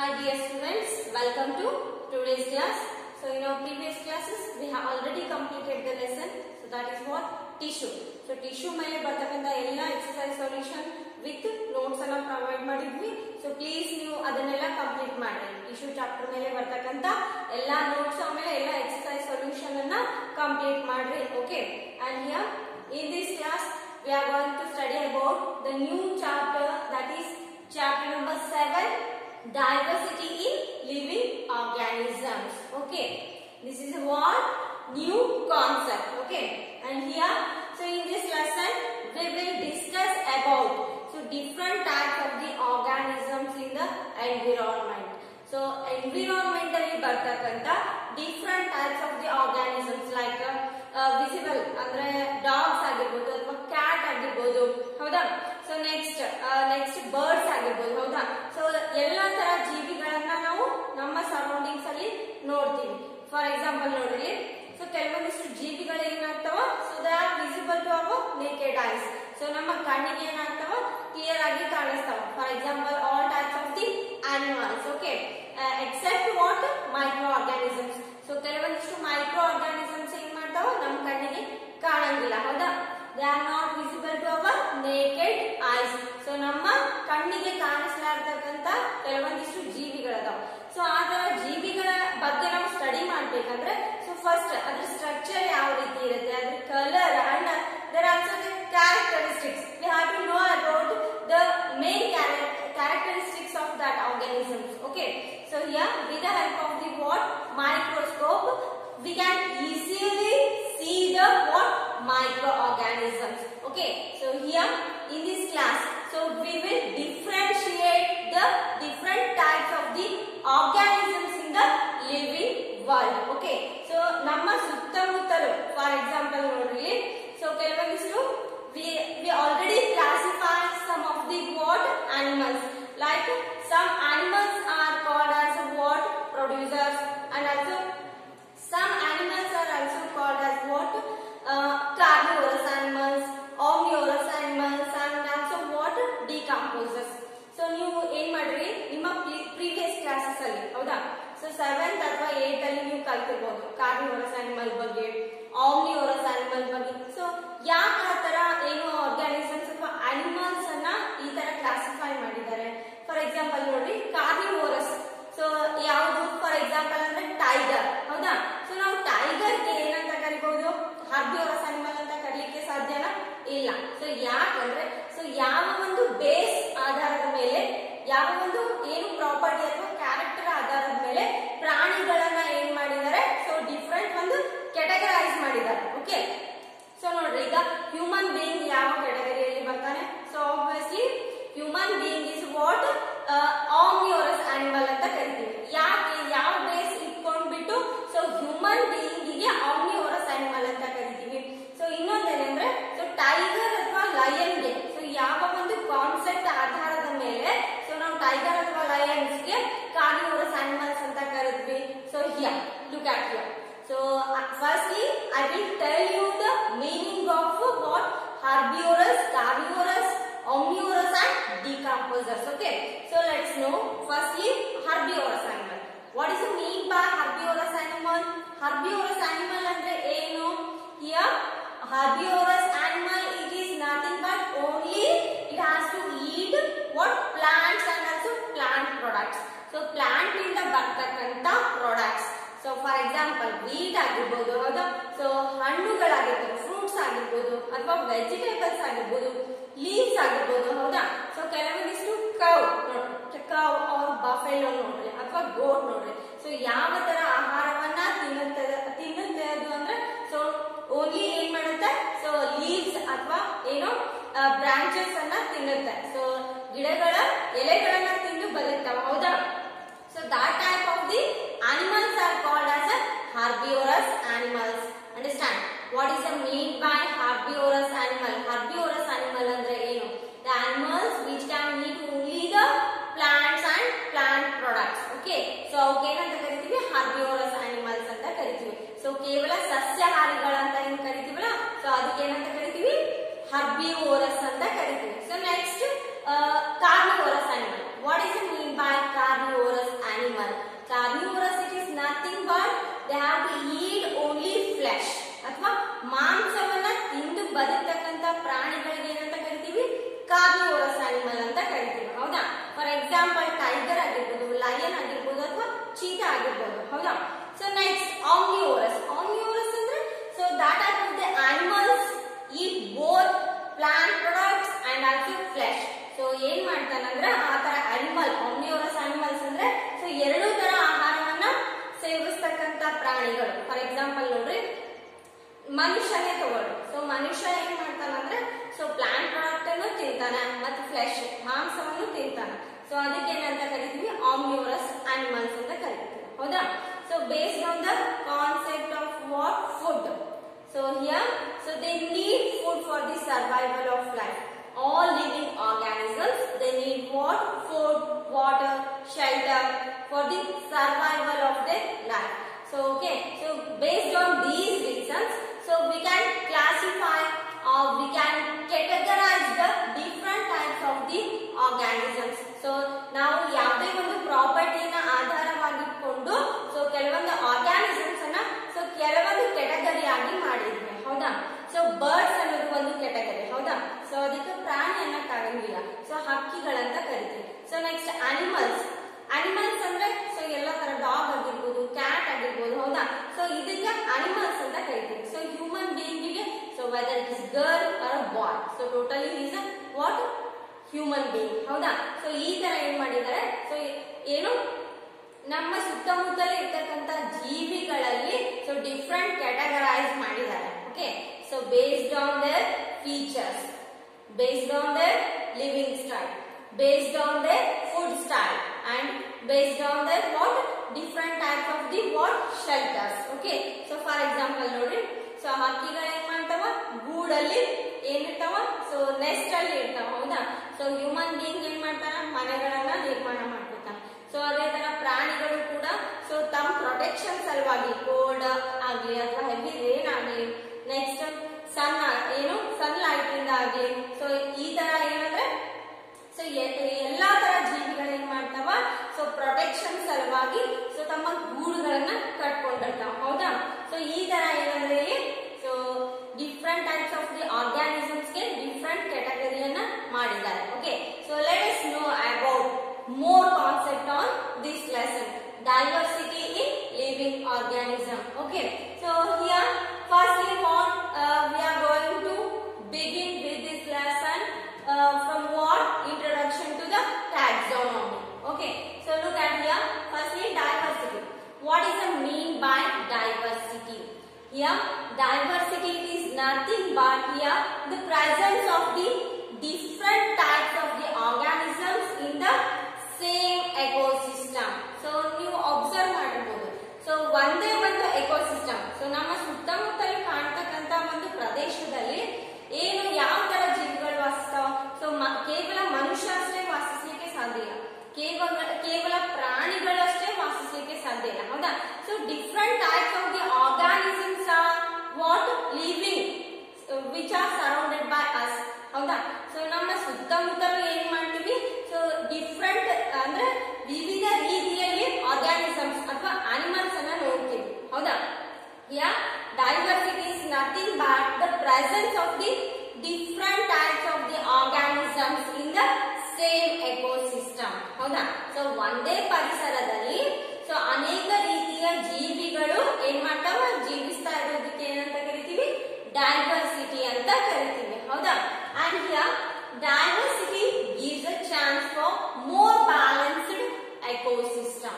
Hi dear students, welcome to today's class. So in our previous classes, we have already completed the lesson. So that is what? Tissue. So tissue ಮೇಲೆ ಬರ್ತಕ್ಕಂಥ ಎಲ್ಲ exercise solution with notes ಅನ್ನ provide ಮಾಡಿದ್ವಿ so please ನೀವು ಅದನ್ನೆಲ್ಲ complete ಮಾಡಿ tissue chapter ಮೇಲೆ ಬರ್ತಕ್ಕಂಥ ಎಲ್ಲ ನೋಟ್ಸ್ ಆಮೇಲೆ ಎಲ್ಲ ಎಕ್ಸರ್ಸೈಸ್ ಸೊಲ್ಯೂಷನ್ ಅನ್ನ ಕಂಪ್ಲೀಟ್ ಮಾಡ್ರಿ okay and here in this class we are going to study about the new chapter that is chapter number 7 diversity in living organisms. Okay. This is what new concept. Okay. And here, so in this lesson, we will discuss about so different types of the organisms in the environment. So environmentally, different types of the organisms like uh, visible ಅಂದ್ರೆ dogs ಆಗಿರ್ಬೋದು ಅಥವಾ cat ಆಗಿರ್ಬೋದು, ಹೌದಾ? So next next birds ಆಗಿರ್ಬೋದು, ಹೌದಾ? So ಎಲ್ಲಾ ತರ ಜೀವಿಗಳನ್ನ ನಾವು ನಮ್ಮ ಸರೌಂಡಿಂಗ್ಸ್ ಅಲ್ಲಿ ನೋಡ್ತೀವಿ. ಫಾರ್ ಎಕ್ಸಾಂಪಲ್ ನೋಡ್ರಿ ಸೊ ಕೆಲವೊಂದಿಷ್ಟು ಜೀವಿಗಳು ಏನಾಗ್ತಾವ so they are visible to our naked eyes so ನಮ್ಮ ಕಣ್ಣಿಗೆ ಏನಾಗ್ತಾವ ಕ್ಲಿಯರ್ ಆಗಿ ಕಾಣಿಸ್ತಾವ. For example all types of the animals okay except what microorganisms so ಕೆಲವೊಂದಿಷ್ಟು ಮೈಕ್ರೋ ಆರ್ಗಾನಿಸಮ್ಸ್ ಮಾಡ್ತಾವ ನಮ್ಮ ಕಣ್ಣಿಗೆ ಕಾಣಂಗಿಲ್ಲ, ಹೌದಾ? They are not visible to our naked eyes so ನಮ್ಮ ಕಣ್ಣಿಗೆ ಕಾಣಿಸಲಾರ್ದಂತ ಕೆಲವೊಂದಿಷ್ಟು ಜೀವಿಗಳದಾವ. ಸೊ ಆ ತರ ಜೀವಿಗಳ ಬಗ್ಗೆ ನಾವು ಸ್ಟಡಿ ಮಾಡ್ಬೇಕಂದ್ರೆ is the mean by herbivorous animal? Herbivorous animal ಅಂದ್ರೆ ಏನು? Here herbivorous animal it is nothing but only it has to eat what plants and also plant products. So plant ಇಂದ ಬರ್ತಕ್ಕಂತ products. So for example wheat ಆಗಿರ್ಬೋದು ಹೌದಾ so ಹಣ್ಣುಗಳಾಗಿರ್ಬೋದು fruits ಆಗಿರ್ಬೋದು ಅಥವಾ vegetables ಆಗಿರ್ಬೋದು leaves ಆಗಿರ್ಬೋದು ಹೌದಾ ಸೊ ಕೆಲವೊಂದಿಷ್ಟು ಕವ್ ಕವ್ ಅವ್ರ ಬಫೆಲೋ ನೋಡ್ರಿ ಅಥವಾ ಗೋಟ್ ನೋಡ್ರಿ ಸೊ ಯಾವ ತರ ಆಹಾರವನ್ನ ತಿನ್ನುತ್ತೆ ತಿನ್ನುತ್ತೆ ಅದು ಅಂದ್ರೆ ಸೊ ಓನ್ಲಿ ಏನ್ ಮಾಡುತ್ತೆ ಸೊ ಲೀವ್ಸ್ ಅಥವಾ ಏನೋ ಬ್ರಾಂಚಸ್ ಅನ್ನ ತಿನ್ನುತ್ತೆ ಸೊ ಗಿಡಗಳ ಎಲೆಗಳನ್ನ ತಿಂದು ಬದುಕ್ತಾವ ಹೌದಾ So that type of the animals are called as a herbivorous animals. Understand? What is the mean by herbivorous animal? Herbivorous animal ಅಂದ್ರೆ ಏನು? The animals which can eat only the plants and plant products. Okay. So ಅವಕ್ಕೆ ಏನಂತ ಕರಿತೀವಿ herbivorous animals ಅಂತ ಕರಿತೀವಿ. So ಕೇವಲ ಸಸ್ಯಾಹಾರಿಗಳಂತ ಏನ್ ಕರಿತೀವಲ್ಲ ಸೊ ಅದಕ್ಕೆ ಏನಂತ ಕರಿತೀವಿ herbivorous ಅಂತ ಕರಿತೀವಿ. So next uh, carnivorous animal. What is the mean by carnivorous? Example tiger ಆಗಿರ್ಬೋದು ಲಯನ್ ಆಗಿರ್ಬೋದು ಅಥವಾ ಚೀತಾ ಆಗಿರ್ಬೋದು ಹೌದಾ ಸೊ ನೆಕ್ಸ್ಟ್ ಆಮ್ನಿಯೋರಸ್ ಆಮ್ನಿಯೋರಸ್ ಅಂದ್ರೆ so that are the animals eat both plant products and also flesh so ಏನ್ ಮಾಡ್ತಾನಂದ್ರೆ ಆ ತರ ಅನಿಮಲ್ ಆಮ್ನಿಯೋರಸ್ ಅನಿಮಲ್ಸ್ ಅಂದ್ರೆ ಸೊ ಎರಡೂ ತರ ಆಹಾರವನ್ನ ಸೇವಿಸ್ತಕ್ಕಂತ ಪ್ರಾಣಿಗಳು ಫಾರ್ ಎಕ್ಸಾಂಪಲ್ ನೋಡ್ರಿ ಮನುಷ್ಯನೇ ತಗೊಳ್ಳಿ ಸೊ ಮನುಷ್ಯ ಏನ್ ಮಾಡ್ತಾನಂದ್ರೆ ಸೊ ಪ್ಲಾಂಟ್ ಪ್ರಾಡಕ್ಟ್ ಅನ್ನು ತಿಂತಾನ ಮತ್ತು ಫ್ಲೆಶ್ ಮಾಂಸವನ್ನು ತಿಂತಾನ. ಸೊ ಅದಕ್ಕೆ ಏನಂತ ಕರಿತೀವಿ? ಆಮ್ನಿಯೋರಸ್ ಅನಿಮಲ್ಸ್ ಅಂತ ಕರಿತೀವಿ. ಹೌದಾ? So based on the concept of what food so here so they need food for the survival of life all living organisms, they need what? Food, water, shelter for the survival of their life. So, okay. So, based on these reasons so we can classify or we can ಹೌದಾ? So ಈ ತರ ಏನ್ ಮಾಡಿದ್ದಾರೆ? So ಏನು? ನಮ್ಮ ಸುತ್ತಮುತ್ತಲೇ ಇರ್ತಕ್ಕಂತ ಜೀವಿಗಳಲ್ಲಿ ಸೊ ಡಿಫ್ರೆಂಟ್ ಕ್ಯಾಟಗರೈಸ್ ಮಾಡಿದ್ದಾರೆ. Okay so based on their features based on their living style based on their food style and based on their what different type of the what shelters okay so for example ನೋಡಿ. So ಹಕ್ಕಿಗಳು ಏನ್ ಮಾಡ್ತಾವ? ಗೂಡಲ್ಲಿ ಏನಿರ್ತಾವ so next ಅಲ್ಲಿ ಇರ್ತಾವ. ಹೌದಾ? So human being ಏನ್ ಮಾಡ್ತಾರ? ಮನೆಗಳನ್ನ ನಿರ್ಮಾಣ ಮಾಡ್ಕೊತಾನ ಸೊ ಅದೇ ತರ ಪ್ರಾಣಿಗಳು ಕೂಡ ಸೊ ತಮ್ಮ ಪ್ರೊಟೆಕ್ಷನ್ ಸಲುವಾಗಿ ಕೋಲ್ಡ್ ಆಗ್ಲಿ ಅಥವಾ ಹೆವಿ ರೇನ್ ಆಗ್ಲಿ ನೆಕ್ಸ್ಟ್ ಸನ್ ಏನು? ಸನ್ ಲೈಟ್ ಇಂದ ಆಗ್ಲಿ. ಸೊ ಈ ತರ ಏನಂದ್ರೆ ಸೊ ಎಲ್ಲಾ ತರ ಜೀವಿಗಳು ಏನ್ ಮಾಡ್ತಾವ? ಸೊ ಪ್ರೊಟೆಕ್ಷನ್ ಸಲುವಾಗಿ ಸೊ ತಮ್ಮ ಗೂಡುಗಳನ್ನ ಕಟ್ಕೊಂಡಿರ್ತಾವ ಹೌದಾ? ಸೊ ಈ ತರ ಗೆ ಡಿಫ್ರೆಂಟ್ ಕ್ಯಾಟಗರಿಯನ್ನ ಮಾಡಿದ್ದಾರೆ okay so let us know about more concept on this lesson diversity in living organism okay so here firstly what uh, we are going to begin with this lesson uh, from what introduction to the taxonomy okay so look at here firstly diversity what is the mean by diversity here diversity is nothing but here, the presence of the different types of the organisms in the same ecosystem. So, ನೀವು observe ಮಾಡಬಹುದು so ಒಂದೇ ಒಂದು ecosystem so ನಮ್ಮ ಸುತ್ತಮುತ್ತಲು ಕಾಣ್ತಕ್ಕಂತ ಒಂದು ಪ್ರದೇಶದಲ್ಲಿ ಏನು, ಯಾವ ತರ ಜೀವಿಗಳು ವಾಸಿಸ್ತಾವ ಸೊ ಕೇವಲ ಮನುಷ್ಯ ಅಷ್ಟೇ ಸಾಧ್ಯ ಇಲ್ಲ. ಕೇವಲ ಕೇವಲ ಪ್ರಾಣಿಗಳಷ್ಟೇ ವಾಸಿಸ್ಲಿಕ್ಕೆ ಸಾಧ್ಯ ಇಲ್ಲ. ಹೌದಾ? So different type of which are surrounded by us ಹೌದಾ? ಸೊ ನಮ್ಮ ಸುತ್ತಮುತ್ತಲು ಏನ್ ಮಾಡ್ತೀವಿ? ಸೊ ಡಿಫ್ರೆಂಟ್ ಅಂದ್ರೆ ವಿವಿಧ ರೀತಿಯಲ್ಲಿ ಆರ್ಗ್ಯಾನಿಸಮ್ಸ್ ಅಥವಾ ಅನಿಮಲ್ಸ್ ಅನ್ನ ನೋಡ್ತೀವಿ. ಹೌದಾ? Yeah diversity is nothing but the presence of the different types of the organisms in the same ecosystem ಹೌದಾ? ಸೊ ಒಂದೇ ಪರಿಸರದಲ್ಲಿ ಸೊ ಅನೇಕ ರೀತಿಯ ಜೀವಿಗಳು ಏನ್ ಮಾಡ್ತಾವ ಜೀವಿಸ್ತಾ ಇರೋದಕ್ಕೆ ಏನಂತ ಕರಿತೀವಿ ಡೈವರ್ಸಿಟಿ ಅಂತ ಕರಿತೀವಿ ಹೌದಾ and here diversity gives a chance for more balanced ecosystem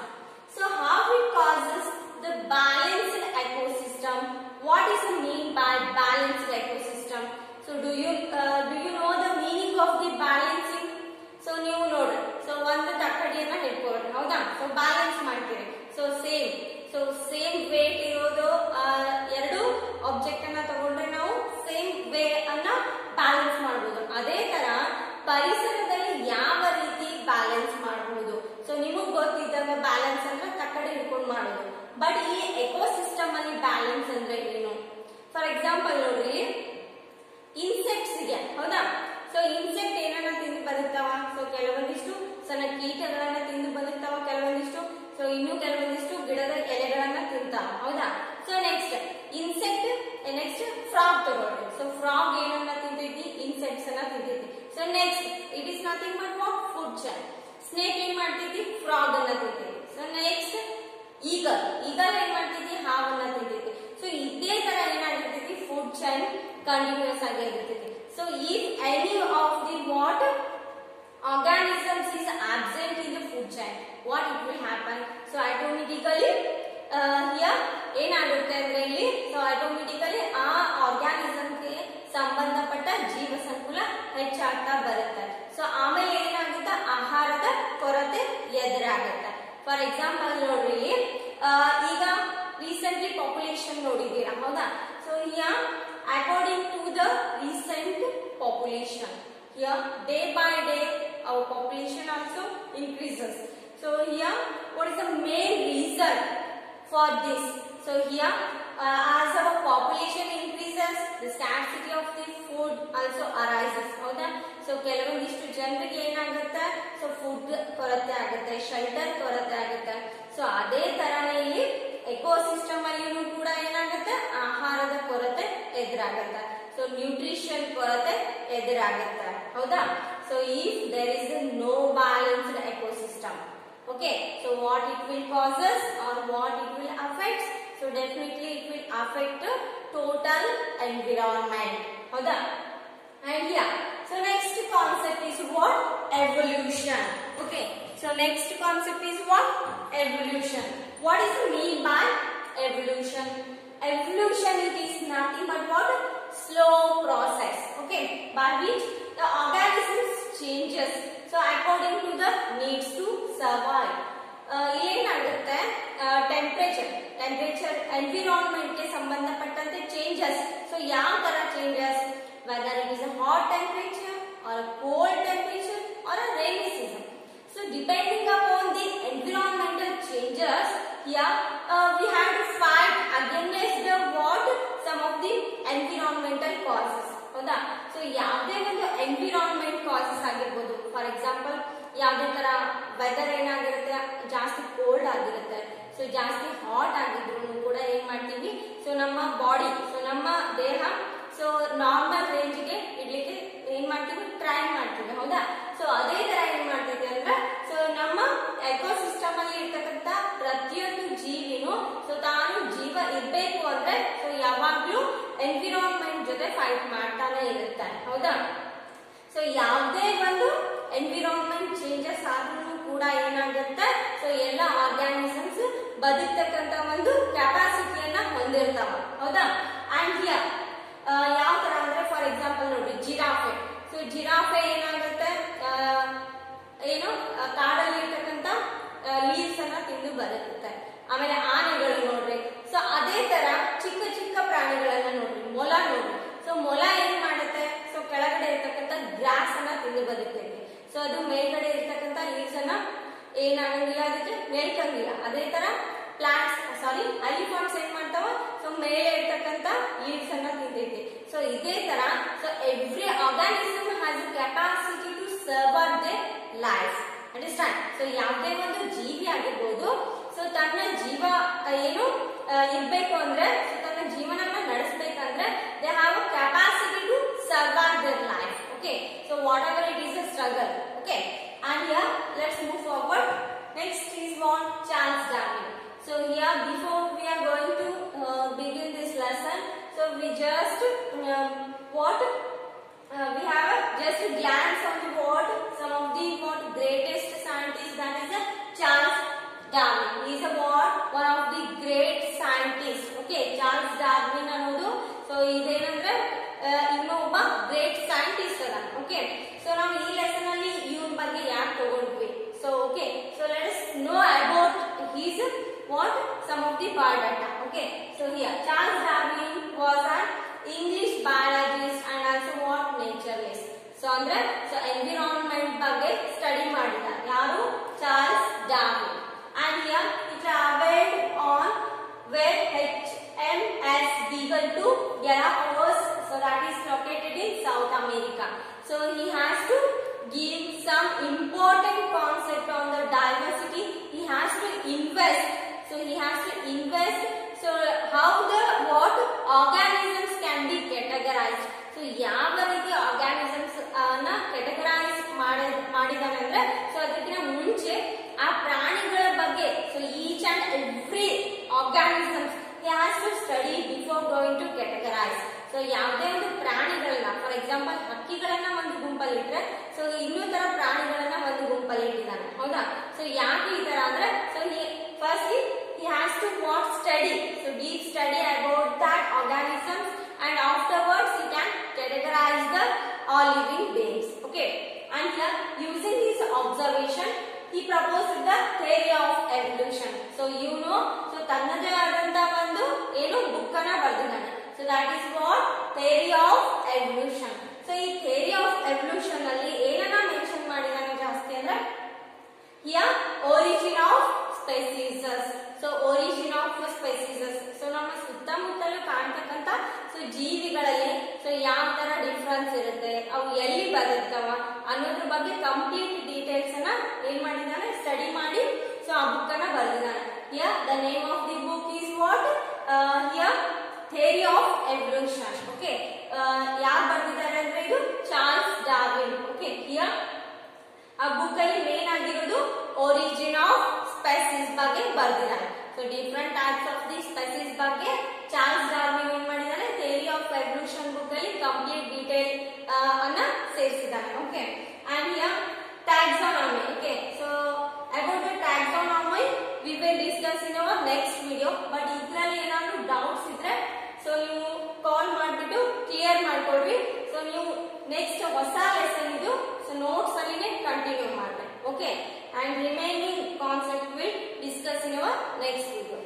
so how it causes the balanced ecosystem what is the mean by balanced ecosystem so do you uh, do you know the meaning of the balancing so ನೀವು ನೋಡ್ರಿ so ಒಂದು ತಕ್ಕಡಿಯನ್ನ ಹಿಡ್ಕೊಳ್ರಿ ಹೌದಾ so balance ಮಾಡ್ತೀರಿ so same so same weight ಇರೋದು ಆ, ಎರಡು ಆಬ್ಜೆಕ್ಟ್ ಅನ್ನ ತಗೊಂಡ್ರೆ ನಾವು ಸೇಮ್ ವೇ ಅನ್ನ ಬ್ಯಾಲೆನ್ಸ್ ಮಾಡಬಹುದು ಅದೇ ತರ ಪರಿಸರದಲ್ಲಿ ಯಾವ ರೀತಿ ಬ್ಯಾಲೆನ್ಸ್ ಮಾಡಬಹುದು ಸೊ ನಿಮಗ್ ಗೊತ್ತಿದ್ದಂಗ ಬ್ಯಾಲೆನ್ಸ್ ಅಂದ್ರೆ ತಕ್ಕಡಿ ಹಿಡ್ಕೊಂಡು ಮಾಡೋದು ಬಟ್ ಈ ಎಕೋಸಿಸ್ಟಮ್ ಅಲ್ಲಿ ಬ್ಯಾಲೆನ್ಸ್ ಅಂದ್ರೆ ಏನು ಫಾರ್ ಎಕ್ಸಾಂಪಲ್ ನೋಡ್ರಿ ಇನ್ಸೆಕ್ಟ್ಸ್ಗೆ, ಹೌದಾ? ಸೊ ಇನ್ಸೆಕ್ಟ್ ಏನನ್ನ ತಿಂದು ಬದುಕ್ತಾವ ಸೊ ಕೆಲವೊಂದಿಷ್ಟು ಸಣ್ಣ ಕೀಟಗಳನ್ನ ತಿಂದು ಬದುಕ್ತಾವ ಕೆಲವೊಂದಿಷ್ಟು? ಸೊ ಇನ್ನು ಕೆಲವೊಂದಿಷ್ಟು ಗಿಡದ ಎಲೆಗಳನ್ನ ತಿಂತಾವ ಹೌದಾ? So next insect next frog ತಗೊಳ್ರಿ ಸೊ ಫ್ರಾಗ್ ಏನನ್ನ ತಿಂತೈತಿ? ಇನ್ಸೆಕ್ಟ್ಸ್ ಅನ್ನ ತಿಂತೈತಿ. So next it is nothing but what food chain snake ಏನ್ ಮಾಡ್ತೈತಿ? ಫ್ರಾಗ್ ಅನ್ನ ತಿಂತೈತಿ. ಸೊ ನೆಕ್ಸ್ಟ್ ಈಗ ಈಗ ಏನ್ ಮಾಡ್ತೈತಿ? ಹಾವನ್ನ ತಿಂತೈತಿ. ಸೊ ಇದೇ ತರ ಏನಾಗಿರ್ತೈತಿ ಫುಡ್ ಚೈನ್ ಕಂಟಿನ್ಯೂಸ್ ಆಗಿ ಇರ್ತೈತಿ so if any of the what organisms is absent in the food chain what it will happen? So automatically uh, here ಏನಾಗುತ್ತೆ ಅಂದ್ರೆ ಇಲ್ಲಿ ಸೊ ಆಟೋಮೆಟಿಕಲಿ ಆ ಆರ್ಗ್ಯಾನಿಸಮ್ಗೆ ಸಂಬಂಧಪಟ್ಟ ಜೀವ ಸಂಕುಲ ಹೆಚ್ಚಾಗ್ತಾ ಬರುತ್ತೆ. ಸೊ ಆಮೇಲೆ ಏನಾಗುತ್ತೆ? ಆಹಾರದ ಕೊರತೆ ಎದುರಾಗುತ್ತೆ. ಫಾರ್ ಎಕ್ಸಾಂಪಲ್ ನೋಡ್ರಿ ಇಲ್ಲಿ, ಆ, ಈಗ ರೀಸೆಂಟ್ಲಿ ಪಾಪ್ಯುಲೇಷನ್ ನೋಡಿದ್ದೀರಾ? ಹೌದಾ? So here according to the recent population here day by day our population also increases so here what is the main reason for this so here uh, as our population increases the scarcity of the food also arises ಹೌದಾ so ಕೆಲವೊಂದಿಷ್ಟು ಜನರಿಗೆ ಏನಾಗುತ್ತೆ so food ಕೊರತೆ ಆಗುತ್ತೆ shelter ಕೊರತೆ ಆಗುತ್ತೆ so ಅದೇ ತರನೇ ಇಲ್ಲಿ ಎಕೋಸಿಸ್ಟಮ್ ಅಲ್ಲಿನೂ ಎದುರಾಗುತ್ತೆ ಸೊ ನ್ಯೂಟ್ರಿಷನ್ ಕೊರತೆ ಎದುರಾಗುತ್ತೆ ಹೌದಾ so if there is no balanced ecosystem okay so what it will causes or what it will affect so definitely it will affect the total environment ಹೌದಾ and yeah so next concept is what evolution okay so next concept is what evolution what is the mean by evolution evolution it is nothing but what slow process okay by which the organisms changes so according to the needs to survive uh, ಏನಾಗುತ್ತೆ temperature temperature ಎನ್ವಿರಾನ್ಮೆಂಟ್ಗೆ ಸಂಬಂಧಪಟ್ಟಂತೆ changes so ಯಾವ ತರ changes whether it is a hot temperature or a cold temperature or a rainy season so depending upon the environmental changes here ಹೌದಾ? So ಯಾವುದೇ ಒಂದು environment causes ಆಗಿರ್ಬೋದು for example ಯಾವುದೇ ತರ weather ಏನಾಗಿರುತ್ತೆ, ಜಾಸ್ತಿ ಕೋಲ್ಡ್ ಆಗಿರುತ್ತೆ ಸೊ ಜಾಸ್ತಿ ಹಾಟ್ ಆಗಿದ್ರು ಕೂಡ ಏನ್ ಮಾಡ್ತೀವಿ? ಸೊ ನಮ್ಮ ಬಾಡಿ ಸೊ ನಮ್ಮ ದೇಹ ಸೊ ನಾರ್ಮಲ್ ರೇಂಜ್ಗೆ ಇಡ್ಲಿಕ್ಕೆ ಏನ್ ಮಾಡ್ತೀವಿ? ಟ್ರೈ ಮಾಡ್ತೀವಿ, ಹೌದಾ? ಸೊ ಅದೇ ತರ ಏನ್ ಮಾಡ್ತೈತೆ ಅಂದ್ರೆ ಸೊ ನಮ್ಮ ಎಕೋಸಿಸ್ಟಮ್ ಅಲ್ಲಿ ಇರ್ತಕ್ಕಂಥ ಪ್ರತಿಯೊಂದು ಜೀವಿನೂ ಸೊ ತಾನು ಜೀವ ಇರ್ಬೇಕು ಅಂದ್ರೆ ಸೊ ಯಾವಾಗ್ಲೂ ಎನ್ವಿರಾನ್ಮೆಂಟ್ ಜೊತೆ ಫೈಟ್ ಮಾಡ್ತಾನೆ ಇರುತ್ತೆ ಹೌದಾ? ಸೊ ಯಾವುದೇ ಒಂದು ಎನ್ವಿರಾನ್ಮೆಂಟ್ ಚೇಂಜಸ್ ಆದ್ರೂ ಕೂಡ ಏನಾಗುತ್ತೆ? ಸೊ ಎಲ್ಲ ಆರ್ಗ್ಯಾನಿಸಮ್ಸ್ ಬದುಕ್ತಕ್ಕಂತ ಒಂದು ಕೆಪಾಸಿಟಿಯನ್ನ ಹೊಂದಿರ್ತಾವ, ಹೌದಾ? ಅಂಡ್ ಹಿಯರ್ ಯಾವ ತರ ಅಂದ್ರೆ ಫಾರ್ ಎಕ್ಸಾಂಪಲ್ ನೋಡಿ, ಜಿರಾಫೆ. ಸೊ ಜಿರಾಫೆ ಏನಾಗುತ್ತೆ? ಏನು? ಕಾಡಲ್ಲಿ ಇರ್ತಕ್ಕಂತ ಲೀವ್ಸ್ ಅನ್ನ ತಿಂದು ಬದುಕುತ್ತೆ. ಆಮೇಲೆ ಆನೆಗಳು ನೋಡ್ರಿ ಸೊ ಅದೇ ತರ ಚಿಕ್ಕ ಚಿಕ್ಕ ಪ್ರಾಣಿಗಳನ್ನ ನೋಡ್ರಿ ಮೊಲ ನೋಡ್ರಿ ಸೊ ಮೊಲ ಏನ್ ಮಾಡುತ್ತೆ ಸೊ ಕೆಳಗಡೆ ಇರ್ತಕ್ಕಂಥ ಗ್ರಾಸ್ ಅನ್ನ ತಿಂದು ಬದುಕ್ತೈತೆ ಸೊ ಅದು ಮೇಲ್ಗಡೆ ಇರ್ತಕ್ಕಂಥ ಲೀವ್ಸ್ ಅನ್ನ ಏನಾಗಂಗಿಲ್ಲ ಅದಕ್ಕೆ ಮೇಲ್ಕಂಗಿಲ್ಲ ಅದೇ ತರ ಪ್ಲಾಂಟ್ಸ್ ಸಾರಿ ಐಲಿಫಾಂಟ್ಸ್ ಏನ್ ಮಾಡ್ತಾವ? ಸೊ ಮೇಲೆ ಇರ್ತಕ್ಕಂಥ ಲೀವ್ಸ್ ಅನ್ನ ತಿಂತೈತಿ ಸೊ ಇದೇ ತರ so every organism has a capacity to survive their life understand so ಯಾವುದೇ ಒಂದು ಜೀವಿ ಆಗಿರ್ಬೋದು ಸೊ ತನ್ನ ಜೀವ ಏನು ಇರಬೇಕು ಅಂದ್ರೆ ಸೊ ತನ್ನ ಜೀವನನ ನಡೆಸಬೇಕಂದ್ರೆ they have a capacity to survive their life okay so whatever it is a struggle okay and what uh, we have a, just a glance on the what some of the what greatest scientists that is a Charles Darwin. He is a what one of the great scientists. Okay, Charles Darwin ಅನ್ನೋದು so ಇದೇನಂದ್ರೆ ಆ, ಇನ್ನೂ ಒಬ್ಬ great scientist ಅದ okay invest. So, he has to invest. So, how the, what organisms can be categorized. So, ಯಾವ ರೀತಿ organisms ನ categorize ಮಾಡಿದಾನೆ ಅಂದ್ರೆ ಸೊ ಅದಕ್ಕಿಂತ ಮುಂಚೆ ಆ ಪ್ರಾಣಿಗಳ ಬಗ್ಗೆ so each and every organisms he has to study before going to categorize. So ಯಾವುದೇ ಒಂದು ಪ್ರಾಣಿಗಳನ್ನ ಫಾರ್ ಎಕ್ಸಾಂಪಲ್ ಹಕ್ಕಿಗಳನ್ನ ಒಂದು ಗುಂಪಲ್ಲಿಟ್ರೆ ಸೊ ಇನ್ನೂ ತರ ಪ್ರಾಣಿಗಳನ್ನ ಒಂದು ಗುಂಪಲ್ಲಿ ಇಟ್ಟಿದ್ದಾನೆ ಹೌದಾ ಸೊ ಯಾಕೆ ಈ ತರ ಅಂದ್ರೆ to what study so deep study about that organisms and afterwards he can categorize the all living beings okay and here using his observation he proposed the theory of evolution so you know so ತನ್ನದೇ ಆದಂತ ಒಂದು ಏನು book ಅನ್ನ ಬರೆದಿದ್ದಾನೆ so that is what theory of evolution so ಈ theory of evolution ಅಲ್ಲಿ ಏನನ್ನ mention ಮಾಡಿದಾನೆ ಜಾಸ್ತಿ ಅಂದ್ರೆ here origin of species so origin of species so ನಮ್ಮ ಸುತ್ತಮುತ್ತಲು ಕಾಣ್ತಕ್ಕಂತ ಸೊ ಜೀವಿಗಳಲ್ಲಿ ಸೊ ಯಾವ ತರ ಡಿಫ್ರೆನ್ಸ್ ಇರುತ್ತೆ ಅವು ಎಲ್ಲಿ ಬರುತ್ತವ ಅನ್ನೋದ್ರ ಬಗ್ಗೆ ಕಂಪ್ಲೀಟ್ ಡೀಟೇಲ್ಸ್ ಅನ್ನ ಏನ್ ಮಾಡಿದಾನೆ ಸ್ಟಡಿ ಮಾಡಿ ಸೊ ಆ ಬುಕ್ ಅನ್ನ ಬರೆದಿದ್ದಾನೆ. Here the name of the book is what here theory of evolution okay ಯಾರು ಬರ್ತಿದ್ದಾರೆ ಅಂದ್ರೆ ಇದು? Charles Darwin. ಓಕೆ ಹಿಯರ್ ಆ ಬುಕ್ ಅಲ್ಲಿ ಮೇನ್ ಆಗಿರೋದು ಒರಿಜಿನ್ ಆಫ್ ಸ್ಪೆಸಿಸ್ ಬಗ್ಗೆ ಬರ್ದಿದ್ದಾರೆ so different types of the species ಬಗ್ಗೆ ಚಾರ್ಲ್ಸ್ ಡಾರ್ವಿನ್ ಏನ್ ಮಾಡಿದ್ದಾರೆ ಥೇರಿ ಆಫ್ ಎವಲ್ಯೂಷನ್ ಬುಕ್ ಅಲ್ಲಿ complete detail ಸೇರಿಸಿದ್ದಾನೆ okay and here taxonomy okay so about the taxonomy we will discuss in our next video but ಇದ್ರಲ್ಲಿ ಏನಾದ್ರು doubts ಇದ್ರೆ so ನೀವು call ಮಾಡಿಬಿಟ್ಟು clear ಮಾಡ್ಕೊಡ್ರಿ ಸೊ ನೀವು ನೆಕ್ಸ್ಟ್ ಹೊಸ ಲೆಸನ್ ಇದು ಸೊ ನೋಟ್ಸ್ ಅಲ್ಲಿನೇ ಕಂಟಿನ್ಯೂ ಮಾಡ್ಬೇಕು okay and remaining concept will discuss in our next video